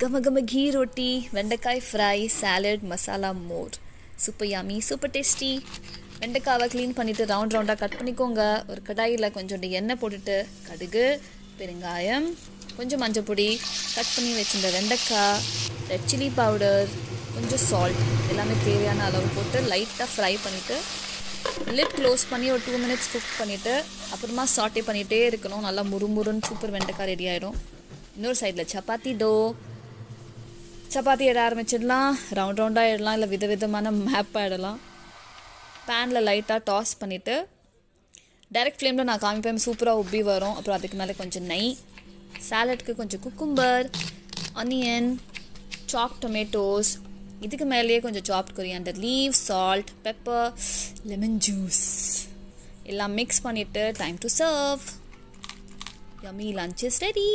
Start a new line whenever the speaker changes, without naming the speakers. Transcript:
கம கம கீ ரொட்டி வெண்டைக்காய் ஃப்ரை சாலட் மசாலா மோர் சூப்பர் யாமி சூப்பர் டேஸ்டி வெண்டைக்காவை க்ளீன் பண்ணிவிட்டு ரவுண்ட் ரவுண்டாக கட் பண்ணிக்கோங்க. ஒரு கடாயில் கொஞ்சோண்டு எண்ணெய் போட்டுட்டு கடுகு பெருங்காயம் கொஞ்சம் மஞ்சள் பொடி கட் பண்ணி வச்சுருந்த வெண்டைக்காய் ரெட் சில்லி பவுடர் கொஞ்சம் சால்ட் எல்லாமே தேவையான அளவு போட்டு லைட்டாக ஃப்ரை பண்ணிவிட்டு லிட் க்ளோஸ் பண்ணி ஒரு டூ மினிட்ஸ் குக் பண்ணிவிட்டு அப்புறமா சாட்டே பண்ணிகிட்டே இருக்கணும். நல்லா முறுமுறுன்னு சூப்பர் வெண்டைக்காய் ரெடி ஆகிடும் இன்னொரு சைடில் சப்பாத்தி டோ சப்பாத்தி இட ஆரம்பிச்சிடலாம். ரவுண்ட் ரவுண்டாக இடலாம் இல்லை விதவிதமான மேப்பாக இடலாம் பேனில் லைட்டாக டாஸ் பண்ணிவிட்டு டைரக்ட் ஃப்ளேமில் நான் காமிப்பேன். சூப்பராக உப்பி வரும். அப்புறம் அதுக்கு மேலே கொஞ்சம் நெய். சாலட்க்கு கொஞ்சம் குக்கும்பர் ஆனியன் சாப் டொமேட்டோஸ் இதுக்கு மேலேயே கொஞ்சம் soft coriander leave salt pepper lemon juice எல்லாம் மிக்ஸ் பண்ணிவிட்டு time to serve yummy lunch is ready